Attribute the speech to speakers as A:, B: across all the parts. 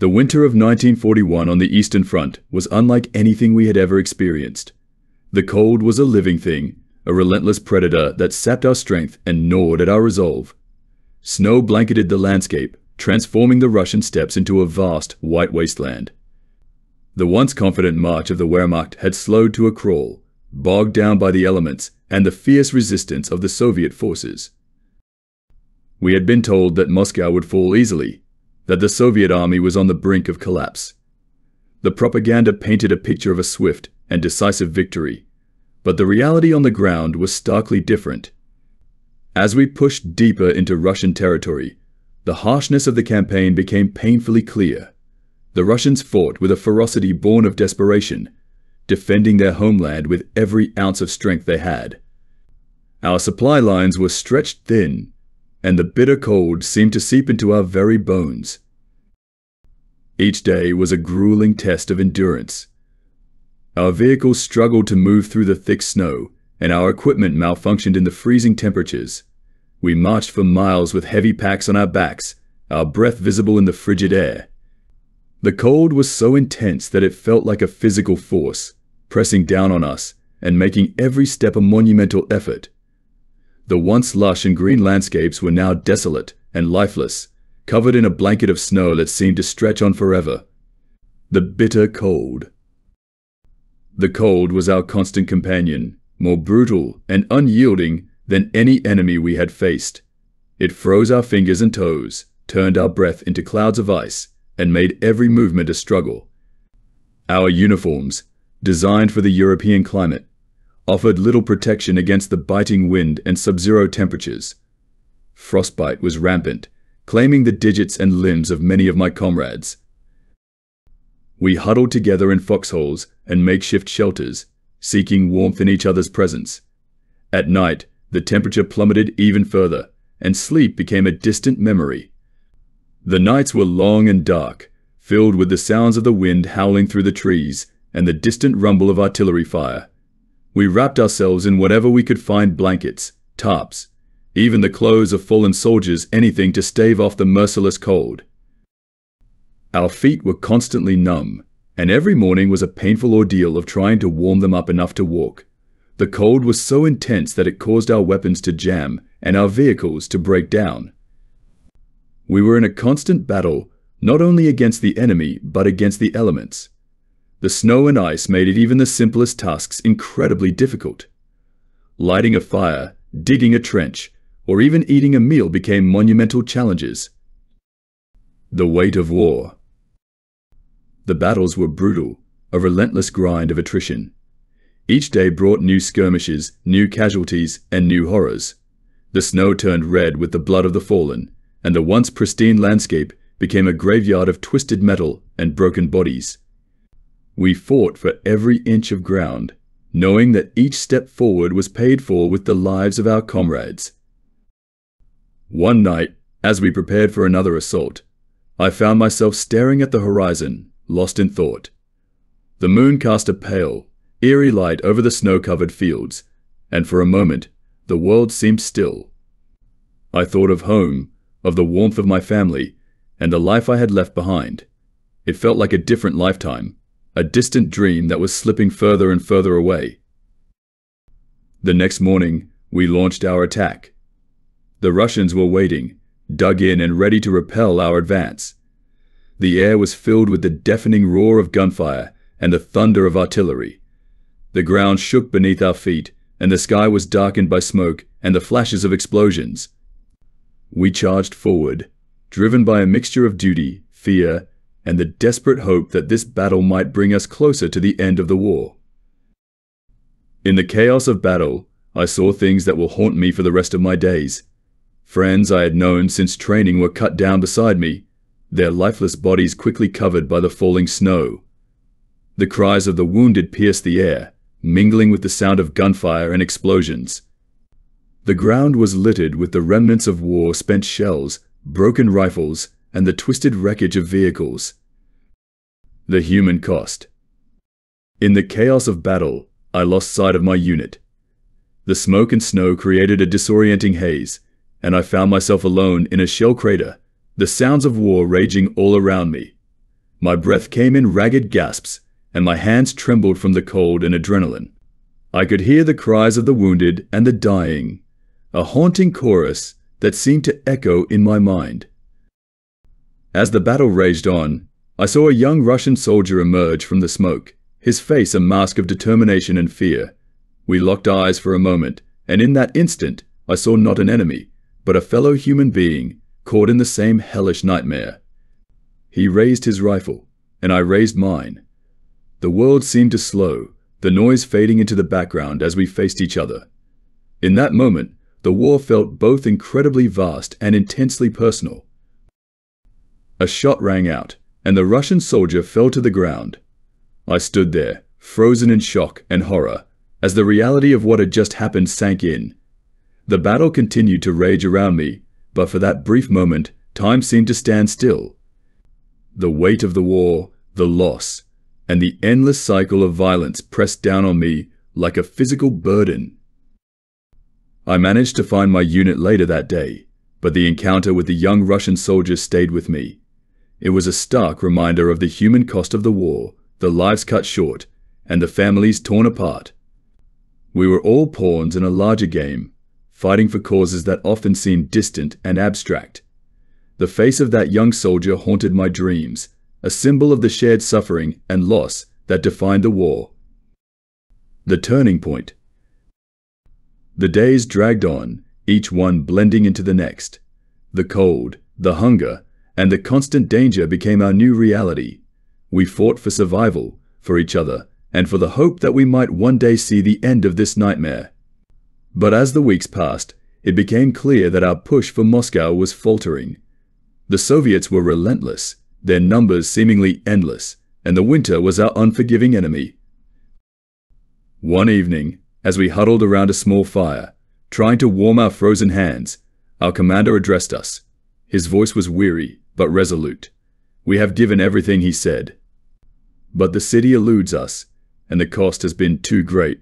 A: The winter of 1941 on the Eastern Front was unlike anything we had ever experienced. The cold was a living thing, a relentless predator that sapped our strength and gnawed at our resolve. Snow blanketed the landscape, transforming the Russian steppes into a vast, white wasteland. The once confident march of the Wehrmacht had slowed to a crawl, bogged down by the elements and the fierce resistance of the Soviet forces. We had been told that Moscow would fall easily, that the Soviet army was on the brink of collapse. The propaganda painted a picture of a swift and decisive victory, but the reality on the ground was starkly different. As we pushed deeper into Russian territory, the harshness of the campaign became painfully clear. The Russians fought with a ferocity born of desperation, defending their homeland with every ounce of strength they had. Our supply lines were stretched thin, and the bitter cold seemed to seep into our very bones. Each day was a grueling test of endurance. Our vehicles struggled to move through the thick snow, and our equipment malfunctioned in the freezing temperatures. We marched for miles with heavy packs on our backs, our breath visible in the frigid air. The cold was so intense that it felt like a physical force, pressing down on us and making every step a monumental effort. The once lush and green landscapes were now desolate and lifeless, covered in a blanket of snow that seemed to stretch on forever. The bitter cold. The cold was our constant companion, more brutal and unyielding than any enemy we had faced. It froze our fingers and toes, turned our breath into clouds of ice, and made every movement a struggle. Our uniforms, designed for the European climate, offered little protection against the biting wind and sub-zero temperatures. Frostbite was rampant, claiming the digits and limbs of many of my comrades. We huddled together in foxholes and makeshift shelters, seeking warmth in each other's presence. At night, the temperature plummeted even further, and sleep became a distant memory. The nights were long and dark, filled with the sounds of the wind howling through the trees and the distant rumble of artillery fire. We wrapped ourselves in whatever we could find blankets, tarps, even the clothes of fallen soldiers, anything to stave off the merciless cold. Our feet were constantly numb, and every morning was a painful ordeal of trying to warm them up enough to walk. The cold was so intense that it caused our weapons to jam and our vehicles to break down. We were in a constant battle, not only against the enemy, but against the elements. The snow and ice made it even the simplest tasks incredibly difficult. Lighting a fire, digging a trench, or even eating a meal became monumental challenges. The weight of war. The battles were brutal, a relentless grind of attrition. Each day brought new skirmishes, new casualties, and new horrors. The snow turned red with the blood of the fallen, and the once pristine landscape became a graveyard of twisted metal and broken bodies. We fought for every inch of ground, knowing that each step forward was paid for with the lives of our comrades. One night, as we prepared for another assault, I found myself staring at the horizon, lost in thought. The moon cast a pale, eerie light over the snow-covered fields, and for a moment, the world seemed still. I thought of home of the warmth of my family, and the life I had left behind. It felt like a different lifetime, a distant dream that was slipping further and further away. The next morning, we launched our attack. The Russians were waiting, dug in and ready to repel our advance. The air was filled with the deafening roar of gunfire and the thunder of artillery. The ground shook beneath our feet, and the sky was darkened by smoke and the flashes of explosions. We charged forward, driven by a mixture of duty, fear, and the desperate hope that this battle might bring us closer to the end of the war. In the chaos of battle, I saw things that will haunt me for the rest of my days. Friends I had known since training were cut down beside me, their lifeless bodies quickly covered by the falling snow. The cries of the wounded pierced the air, mingling with the sound of gunfire and explosions. The ground was littered with the remnants of war-spent shells, broken rifles, and the twisted wreckage of vehicles. The human cost. In the chaos of battle, I lost sight of my unit. The smoke and snow created a disorienting haze, and I found myself alone in a shell crater, the sounds of war raging all around me. My breath came in ragged gasps, and my hands trembled from the cold and adrenaline. I could hear the cries of the wounded and the dying, a haunting chorus that seemed to echo in my mind. As the battle raged on, I saw a young Russian soldier emerge from the smoke, his face a mask of determination and fear. We locked eyes for a moment, and in that instant, I saw not an enemy, but a fellow human being caught in the same hellish nightmare. He raised his rifle, and I raised mine. The world seemed to slow, the noise fading into the background as we faced each other. In that moment, the war felt both incredibly vast and intensely personal. A shot rang out, and the Russian soldier fell to the ground. I stood there, frozen in shock and horror, as the reality of what had just happened sank in. The battle continued to rage around me, but for that brief moment, time seemed to stand still. The weight of the war, the loss, and the endless cycle of violence pressed down on me like a physical burden. I managed to find my unit later that day, but the encounter with the young Russian soldier stayed with me. It was a stark reminder of the human cost of the war, the lives cut short, and the families torn apart. We were all pawns in a larger game, fighting for causes that often seemed distant and abstract. The face of that young soldier haunted my dreams, a symbol of the shared suffering and loss that defined the war. The turning point. The days dragged on, each one blending into the next. The cold, the hunger, and the constant danger became our new reality. We fought for survival, for each other, and for the hope that we might one day see the end of this nightmare. But as the weeks passed, it became clear that our push for Moscow was faltering. The Soviets were relentless, their numbers seemingly endless, and the winter was our unforgiving enemy. One evening, as we huddled around a small fire, trying to warm our frozen hands, our commander addressed us. His voice was weary, but resolute. We have given everything, he said. But the city eludes us, and the cost has been too great.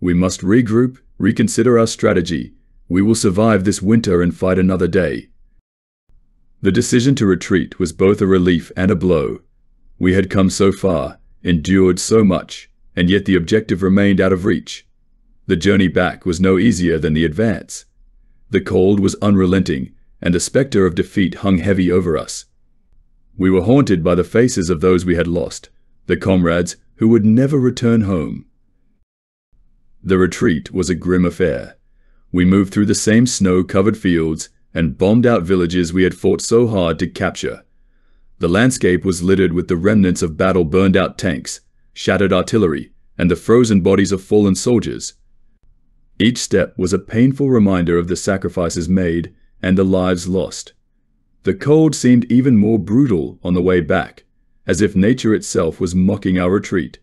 A: We must regroup, reconsider our strategy. We will survive this winter and fight another day. The decision to retreat was both a relief and a blow. We had come so far, endured so much, and yet the objective remained out of reach. The journey back was no easier than the advance. The cold was unrelenting, and the spectre of defeat hung heavy over us. We were haunted by the faces of those we had lost, the comrades who would never return home. The retreat was a grim affair. We moved through the same snow-covered fields and bombed out villages we had fought so hard to capture. The landscape was littered with the remnants of battle burned out tanks, shattered artillery, and the frozen bodies of fallen soldiers. Each step was a painful reminder of the sacrifices made and the lives lost. The cold seemed even more brutal on the way back, as if nature itself was mocking our retreat.